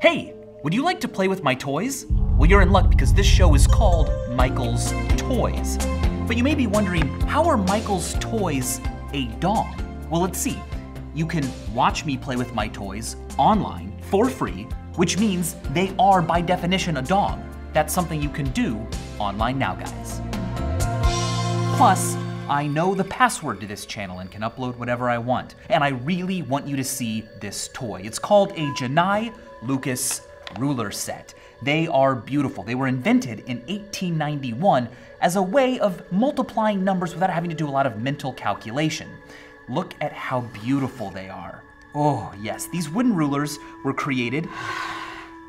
Hey, would you like to play with my toys? Well, you're in luck because this show is called Michael's Toys. But you may be wondering, how are Michael's toys a DONG? Well, let's see. You can watch me play with my toys online for free, which means they are by definition a DONG. That's something you can do online now, guys. Plus, I know the password to this channel and can upload whatever I want. And I really want you to see this toy. It's called a Genaille Lucas ruler set. They are beautiful. They were invented in 1891 as a way of multiplying numbers without having to do a lot of mental calculation. Look at how beautiful they are. Oh, yes, these wooden rulers were created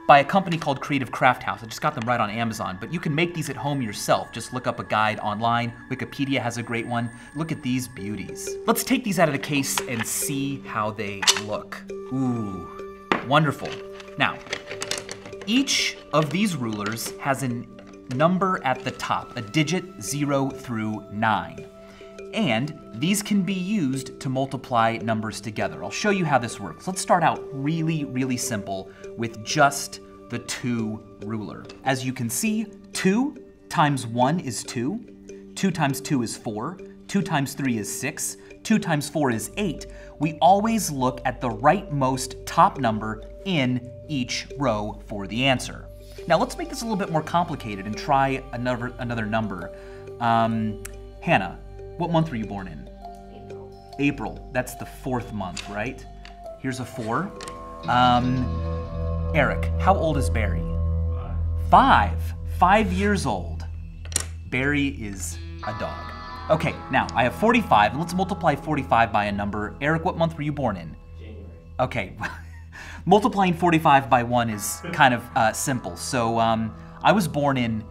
by a company called Creative Crafthouse. I just got them right on Amazon, but you can make these at home yourself. Just look up a guide online. Wikipedia has a great one. Look at these beauties. Let's take these out of the case and see how they look. Ooh, wonderful. Now, each of these rulers has a number at the top, a digit 0 through 9. And these can be used to multiply numbers together. I'll show you how this works. Let's start out really, really simple with just the 2 ruler. As you can see, 2 times 1 is 2, 2 times 2 is 4, 2 times 3 is 6, 2 times 4 is 8. We always look at the rightmost top number in each row for the answer. Now let's make this a little bit more complicated and try another, another number. Um, Hannah, what month were you born in? April. April. That's the fourth month, right? Here's a four. Um, Eric, how old is Barry? Five. Five years old. Barry is a dog. Okay, now I have 45, and let's multiply 45 by a number. Eric, what month were you born in? January. Okay, multiplying 45 by 1 is kind of uh, simple. So um, I was born in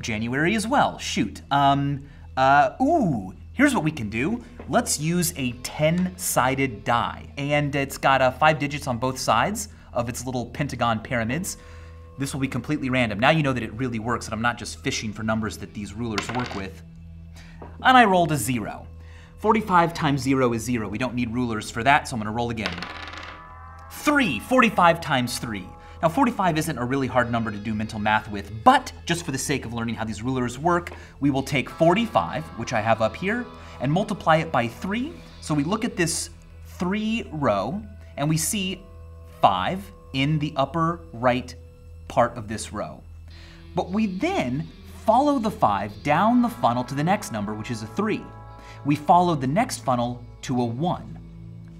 January as well. Shoot. Um, uh, ooh, here's what we can do. Let's use a 10 sided die. And it's got uh, five digits on both sides of its little pentagon pyramids. This will be completely random. Now you know that it really works, and I'm not just fishing for numbers that these rulers work with. And I rolled a zero. 45 times zero is zero. We don't need rulers for that, so I'm gonna roll again. 3, 45 times 3. Now 45 isn't a really hard number to do mental math with, but just for the sake of learning how these rulers work, we will take 45, which I have up here, and multiply it by 3. So we look at this 3 row, and we see 5 in the upper right part of this row. But we then follow the 5 down the funnel to the next number, which is a 3. We follow the next funnel to a 1,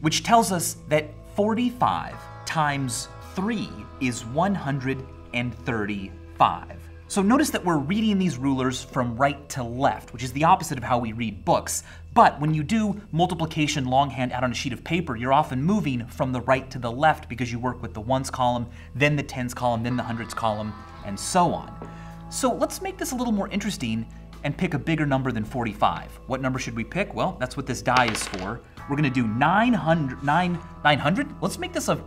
which tells us that 45 times 3 is 135. So notice that we're reading these rulers from right to left, which is the opposite of how we read books. But when you do multiplication longhand out on a sheet of paper, you're often moving from the right to the left because you work with the ones column, then the tens column, then the hundreds column, and so on. So let's make this a little more interesting and pick a bigger number than 45. What number should we pick? Well, that's what this die is for. We're gonna do 900, 9, 900? Let's make this a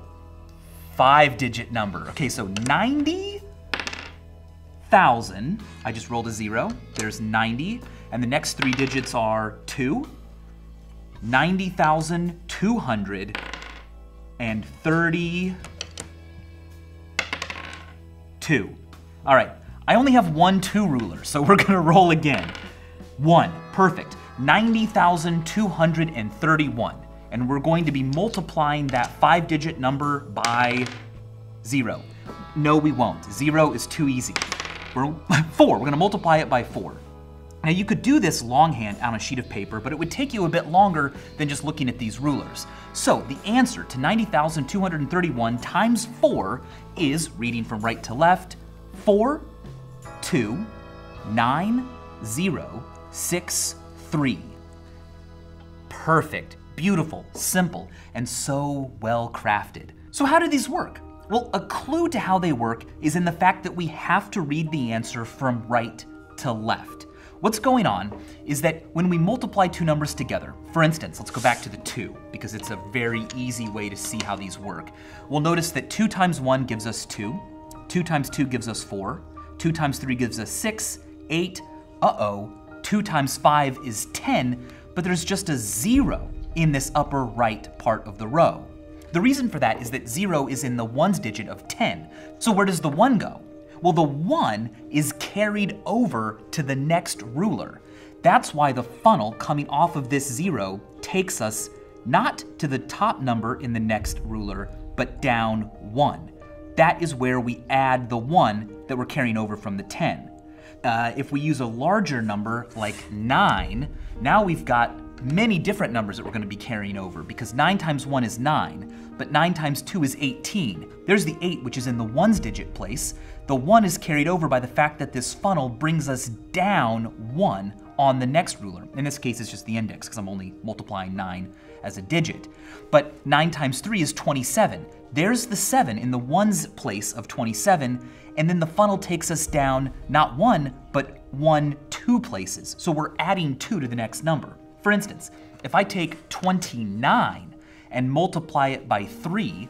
five digit number. Okay, so 90,000. I just rolled a zero. There's 90. And the next three digits are two. 90,232. All right, I only have one two ruler, so we're gonna roll again. One, perfect. 90,231. And we're going to be multiplying that five digit number by zero. No, we won't. Zero is too easy. We're, four, we're gonna multiply it by four. Now you could do this longhand on a sheet of paper, but it would take you a bit longer than just looking at these rulers. So the answer to 90,231 times four is, reading from right to left, four, two, nine, zero, six, three. Perfect, beautiful, simple, and so well crafted. So, how do these work? Well, a clue to how they work is in the fact that we have to read the answer from right to left. What's going on is that when we multiply two numbers together, for instance, let's go back to the 2 because it's a very easy way to see how these work. We'll notice that 2 times 1 gives us 2, 2 times 2 gives us 4, 2 times 3 gives us 6, 8, uh-oh, 2 times 5 is 10, but there's just a 0 in this upper right part of the row. The reason for that is that 0 is in the ones digit of 10. So where does the 1 go? Well, the 1 is carried over to the next ruler. That's why the funnel coming off of this 0 takes us not to the top number in the next ruler, but down 1. That is where we add the 1 that we're carrying over from the 10. Uh, if we use a larger number like 9, now we've got many different numbers that we're going to be carrying over because 9 times 1 is 9, but 9 times 2 is 18. There's the 8, which is in the ones digit place. The 1 is carried over by the fact that this funnel brings us down 1 on the next ruler. In this case, it's just the index because I'm only multiplying 9 as a digit. But 9 times 3 is 27. There's the 7 in the ones place of 27, and then the funnel takes us down not one, but one, two places. So we're adding 2 to the next number. For instance, if I take 29 and multiply it by 3,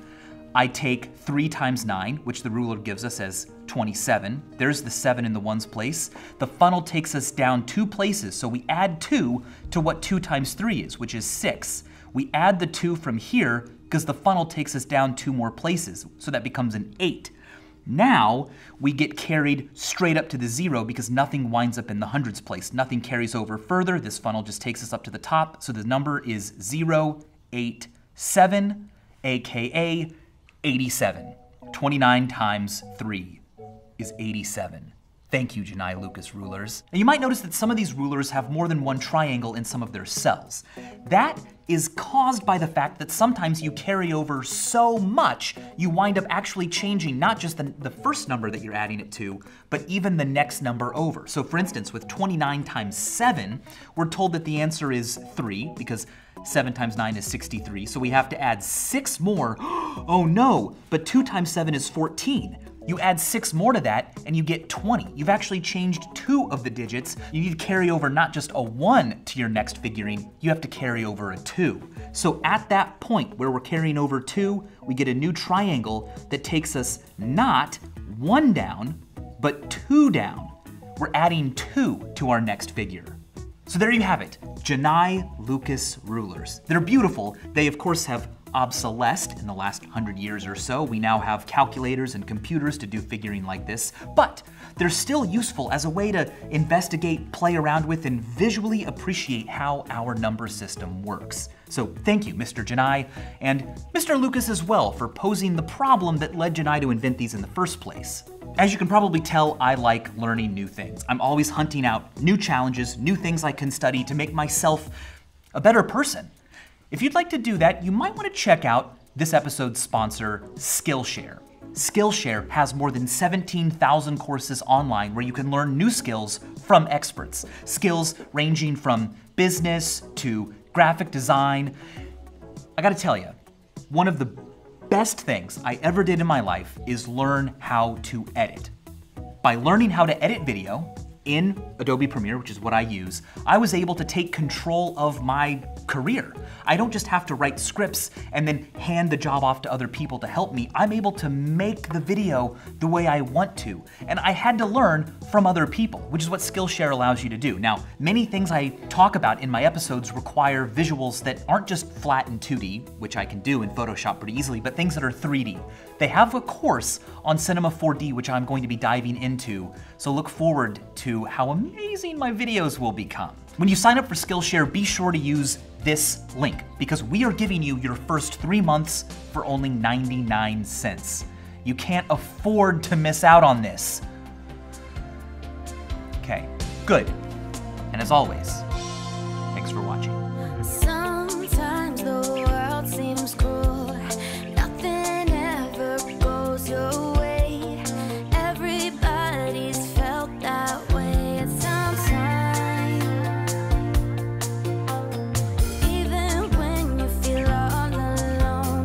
I take 3 times 9, which the ruler gives us as 27. There's the 7 in the ones place. The funnel takes us down two places, so we add 2 to what 2 times 3 is, which is 6. We add the 2 from here because the funnel takes us down two more places, so that becomes an 8. Now we get carried straight up to the zero because nothing winds up in the hundreds place. Nothing carries over further. This funnel just takes us up to the top. So the number is 087, aka 87. 29 times 3 is 87. Thank you, Genaille Lucas rulers. Now you might notice that some of these rulers have more than one triangle in some of their cells. That is caused by the fact that sometimes you carry over so much, you wind up actually changing not just the, the first number that you're adding it to, but even the next number over. So for instance, with 29 times 7, we're told that the answer is 3, because 7 times 9 is 63, so we have to add 6 more. oh no, but 2 times 7 is 14. You add six more to that and you get 20. You've actually changed two of the digits. You need to carry over not just a one to your next figurine, you have to carry over a two. So at that point where we're carrying over two, we get a new triangle that takes us not one down, but two down. We're adding two to our next figure. So there you have it, Genaille Lucas rulers. They're beautiful. They of course have obsolesced in the last hundred years or so. We now have calculators and computers to do figuring like this, but they're still useful as a way to investigate, play around with, and visually appreciate how our number system works. So thank you, Mr. Genaille, and Mr. Lucas as well for posing the problem that led Genaille to invent these in the first place. As you can probably tell, I like learning new things. I'm always hunting out new challenges, new things I can study to make myself a better person. If you'd like to do that, you might want to check out this episode's sponsor, Skillshare. Skillshare has more than 17,000 courses online where you can learn new skills from experts. Skills ranging from business to graphic design. I gotta tell you, one of the best things I ever did in my life is learn how to edit. By learning how to edit video, in Adobe Premiere, which is what I use, I was able to take control of my career. I don't just have to write scripts and then hand the job off to other people to help me. I'm able to make the video the way I want to. And I had to learn from other people, which is what Skillshare allows you to do. Now, many things I talk about in my episodes require visuals that aren't just flat and 2D, which I can do in Photoshop pretty easily, but things that are 3D. They have a course on Cinema 4D, which I'm going to be diving into, so look forward to how amazing my videos will become. When you sign up for Skillshare, be sure to use this link because we are giving you your first three months for only 99 cents. You can't afford to miss out on this. Okay, good. And as always, thanks for watching.